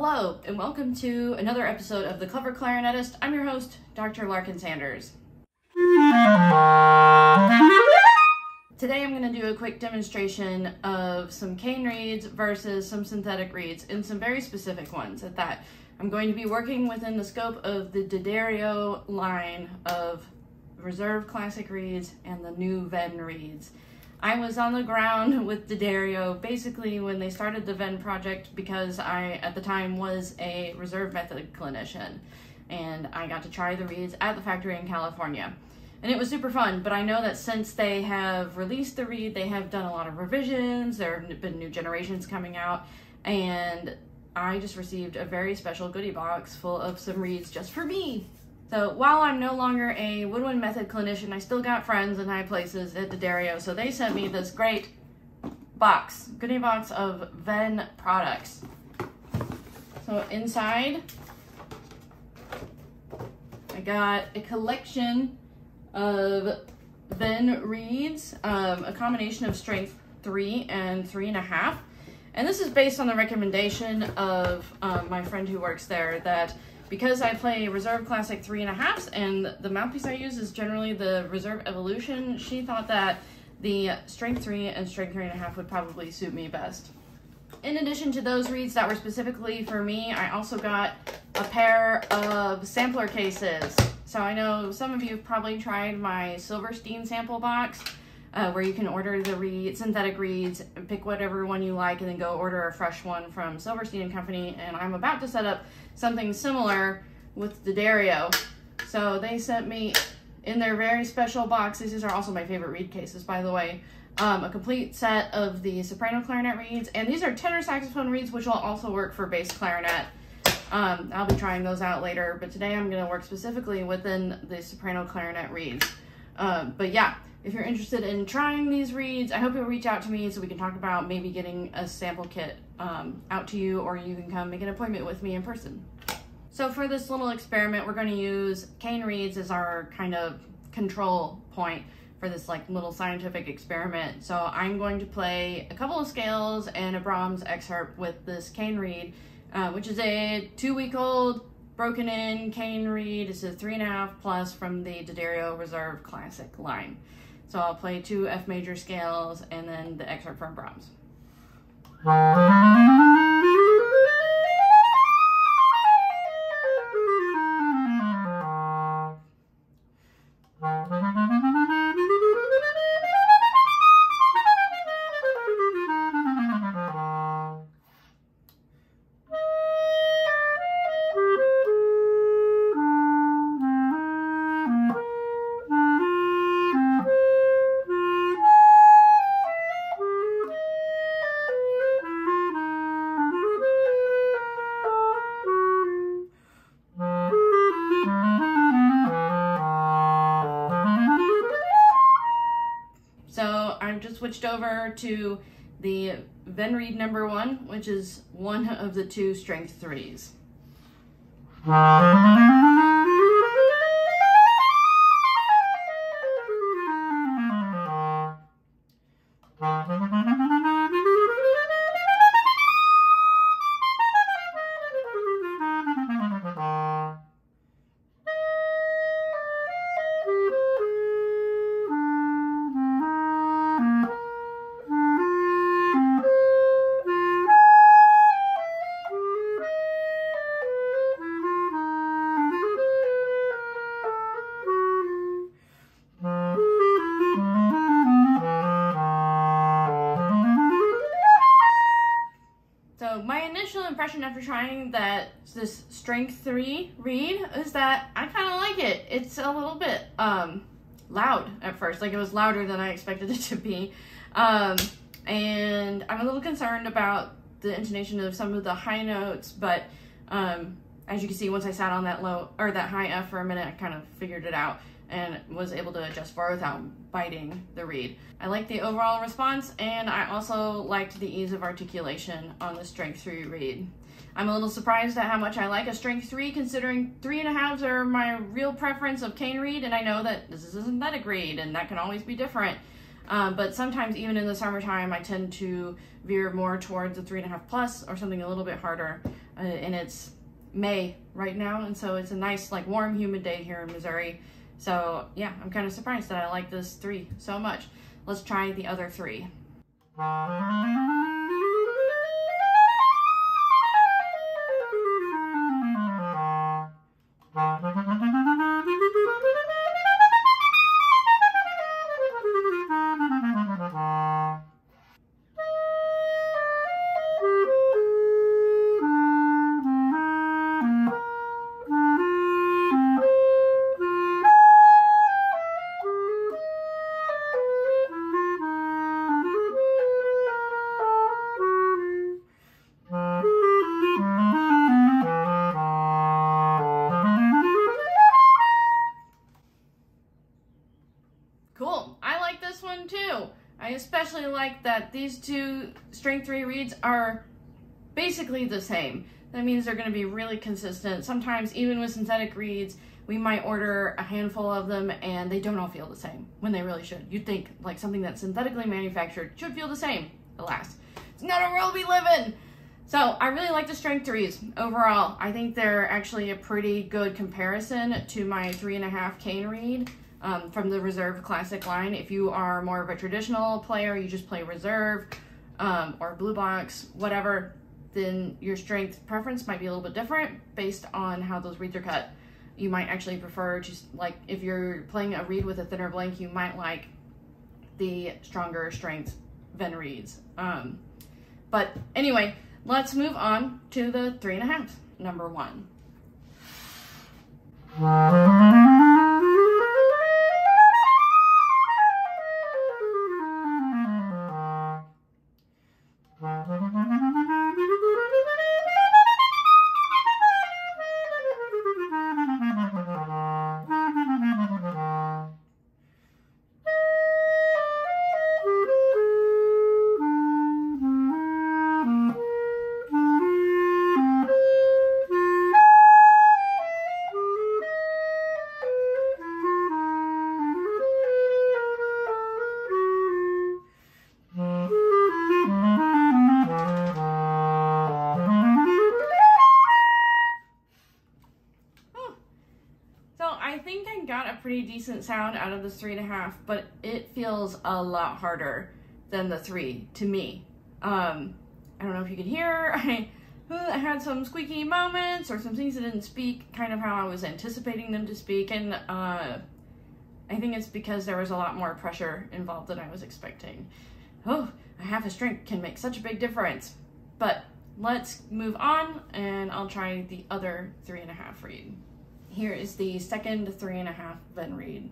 Hello, and welcome to another episode of The Clever Clarinetist. I'm your host, Dr. Larkin Sanders. Today I'm going to do a quick demonstration of some cane reeds versus some synthetic reeds, and some very specific ones at that. I'm going to be working within the scope of the D'Addario line of Reserve Classic reeds and the new Venn reeds. I was on the ground with D'Addario basically when they started the Venn project because I, at the time, was a reserve method clinician. And I got to try the reeds at the factory in California. And it was super fun, but I know that since they have released the reed, they have done a lot of revisions, there have been new generations coming out, and I just received a very special goodie box full of some reeds just for me. So while I'm no longer a woodwind method clinician, I still got friends in high places at D'Addario. So they sent me this great box, goodie box of Venn products. So inside, I got a collection of Venn reeds, um, a combination of strength three and three and a half. And this is based on the recommendation of um, my friend who works there that because I play Reserve Classic three and a halfs and the mouthpiece I use is generally the Reserve Evolution, she thought that the Strength 3 and Strength 3.5 would probably suit me best. In addition to those reeds that were specifically for me, I also got a pair of sampler cases. So I know some of you have probably tried my Silverstein sample box uh, where you can order the reed, synthetic reeds, pick whatever one you like and then go order a fresh one from Silverstein and Company. And I'm about to set up something similar with D'Addario. So they sent me in their very special box, these are also my favorite reed cases, by the way, um, a complete set of the soprano clarinet reeds. And these are tenor saxophone reeds, which will also work for bass clarinet. Um, I'll be trying those out later, but today I'm going to work specifically within the soprano clarinet reeds. Um, but yeah, if you're interested in trying these reeds, I hope you'll reach out to me so we can talk about maybe getting a sample kit um, out to you or you can come make an appointment with me in person. So for this little experiment, we're going to use cane reeds as our kind of control point for this like little scientific experiment. So I'm going to play a couple of scales and a Brahms excerpt with this cane reed, uh, which is a two week old broken in cane reed. It's a three and a half plus from the D'Addario Reserve Classic line. So I'll play two F major scales and then the excerpt from Brahms. Switched over to the Venn Reed number one, which is one of the two strength threes. That this strength three reed is that I kind of like it. It's a little bit um, loud at first, like it was louder than I expected it to be. Um, and I'm a little concerned about the intonation of some of the high notes, but um, as you can see, once I sat on that low or that high F for a minute, I kind of figured it out and was able to adjust far without biting the reed. I like the overall response and I also liked the ease of articulation on the strength 3 reed. I'm a little surprised at how much I like a strength 3 considering 3 and a halves are my real preference of cane reed and I know that this is a synthetic reed and that can always be different. Um, but sometimes even in the summertime I tend to veer more towards a 3.5 plus or something a little bit harder uh, and it's May right now, and so it's a nice, like, warm, humid day here in Missouri. So, yeah, I'm kind of surprised that I like this three so much. Let's try the other three. String three reeds are basically the same. That means they're going to be really consistent. Sometimes even with synthetic reeds, we might order a handful of them and they don't all feel the same when they really should. You'd think like something that's synthetically manufactured should feel the same. Alas, it's not a world we live in. So I really like the strength threes overall. I think they're actually a pretty good comparison to my three and a half cane reed um, from the reserve classic line. If you are more of a traditional player, you just play reserve um, or blue box, whatever, then your strength preference might be a little bit different based on how those reeds are cut. You might actually prefer just like if you're playing a reed with a thinner blank, you might like the stronger strength Venn reeds. Um, but anyway, let's move on to the three and a half, number one. Decent sound out of this three and a half, but it feels a lot harder than the three to me. Um, I don't know if you can hear, I, I had some squeaky moments or some things that didn't speak kind of how I was anticipating them to speak, and uh, I think it's because there was a lot more pressure involved than I was expecting. Oh, a half a string can make such a big difference. But let's move on and I'll try the other three and a half reed. Here is the second three and a half Venn reed.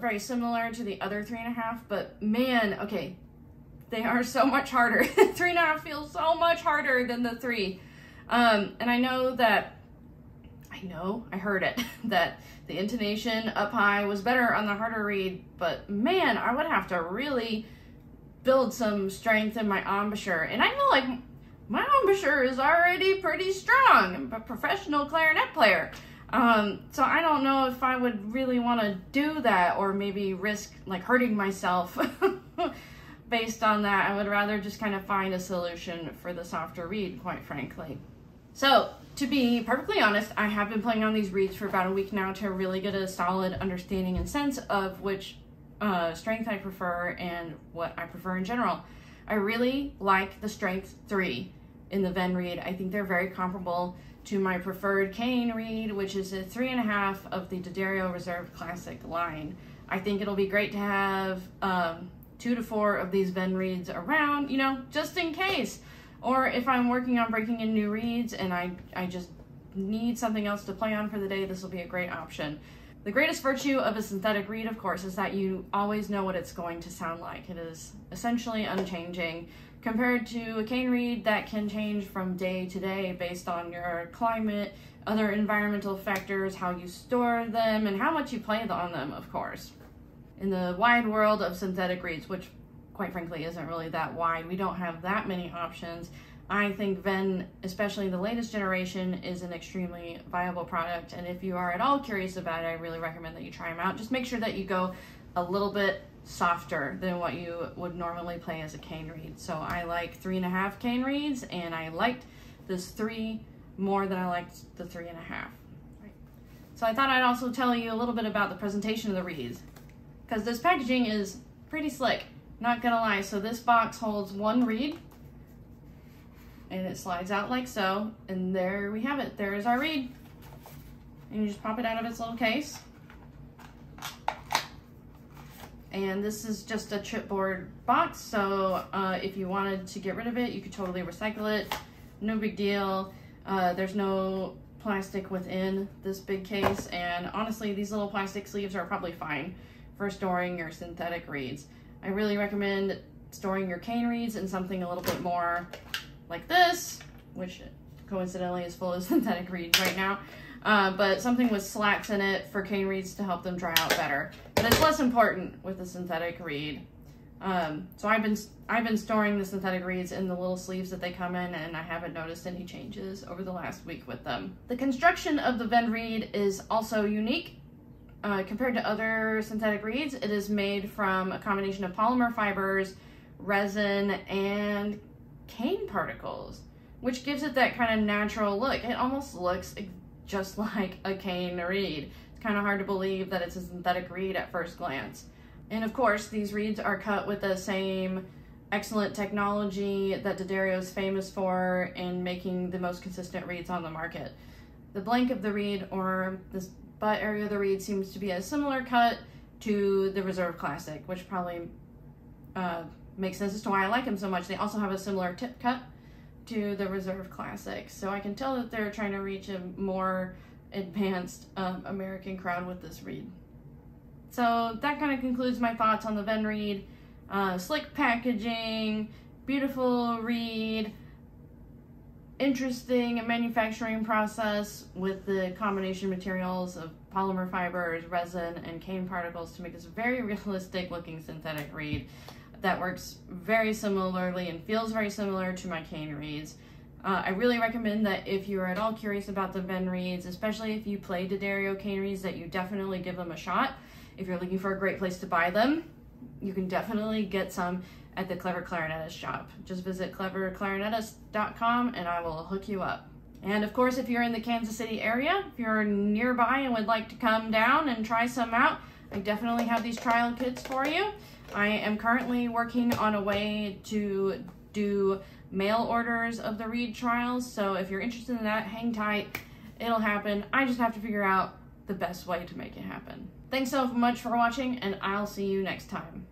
Very similar to the other three and a half, but man, okay, they are so much harder. three and a half feels so much harder than the three. Um, and I know that, I know, I heard it, that the intonation up high was better on the harder reed, but man, I would have to really build some strength in my embouchure. And I know like my embouchure is already pretty strong. I'm a professional clarinet player. Um, so I don't know if I would really want to do that or maybe risk like hurting myself based on that. I would rather just kind of find a solution for the softer reed, quite frankly. So to be perfectly honest, I have been playing on these reeds for about a week now to really get a solid understanding and sense of which uh, strength I prefer and what I prefer in general. I really like the strength three in the Venn reed. I think they're very comparable to my preferred cane reed, which is a three and a half of the D'Addario Reserve Classic line. I think it'll be great to have um, two to four of these Venn reeds around, you know, just in case. Or if I'm working on breaking in new reeds and I, I just need something else to play on for the day, this will be a great option. The greatest virtue of a synthetic reed, of course, is that you always know what it's going to sound like. It is essentially unchanging compared to a cane reed that can change from day to day based on your climate, other environmental factors, how you store them, and how much you play on them, of course. In the wide world of synthetic reeds, which quite frankly isn't really that wide, we don't have that many options. I think Venn, especially the latest generation, is an extremely viable product. And if you are at all curious about it, I really recommend that you try them out. Just make sure that you go a little bit softer than what you would normally play as a cane reed. So I like three and a half cane reeds, and I liked this three more than I liked the three and a half. So I thought I'd also tell you a little bit about the presentation of the reeds, because this packaging is pretty slick, not gonna lie. So this box holds one reed, and it slides out like so, and there we have it. There is our reed. And you just pop it out of its little case. And this is just a chipboard box, so uh, if you wanted to get rid of it, you could totally recycle it. No big deal. Uh, there's no plastic within this big case, and honestly, these little plastic sleeves are probably fine for storing your synthetic reeds. I really recommend storing your cane reeds in something a little bit more like this, which coincidentally is full of synthetic reeds right now. Uh, but something with slats in it for cane reeds to help them dry out better. But it's less important with the synthetic reed. Um, so I've been I've been storing the synthetic reeds in the little sleeves that they come in and I haven't noticed any changes over the last week with them. The construction of the Venn reed is also unique. Uh, compared to other synthetic reeds, it is made from a combination of polymer fibers, resin, and cane particles, which gives it that kind of natural look. It almost looks just like a cane reed. It's kind of hard to believe that it's a synthetic reed at first glance. And of course, these reeds are cut with the same excellent technology that D'Addario is famous for in making the most consistent reeds on the market. The blank of the reed or this butt area of the reed seems to be a similar cut to the Reserve Classic, which probably uh, makes sense as to why I like them so much. They also have a similar tip cut to the Reserve Classic. So I can tell that they're trying to reach a more advanced um, American crowd with this reed. So that kind of concludes my thoughts on the Venn reed. Uh, slick packaging, beautiful reed, interesting manufacturing process with the combination materials of polymer fibers, resin, and cane particles to make this very realistic looking synthetic reed that works very similarly and feels very similar to my cane reeds. Uh, I really recommend that if you're at all curious about the Venn reeds, especially if you play D'Addario cane reeds, that you definitely give them a shot. If you're looking for a great place to buy them, you can definitely get some at the Clever Clarinetist shop. Just visit cleverclarinetist.com and I will hook you up. And of course, if you're in the Kansas City area, if you're nearby and would like to come down and try some out, I definitely have these trial kits for you. I am currently working on a way to do mail orders of the reed trials. So if you're interested in that, hang tight. It'll happen. I just have to figure out the best way to make it happen. Thanks so much for watching and I'll see you next time.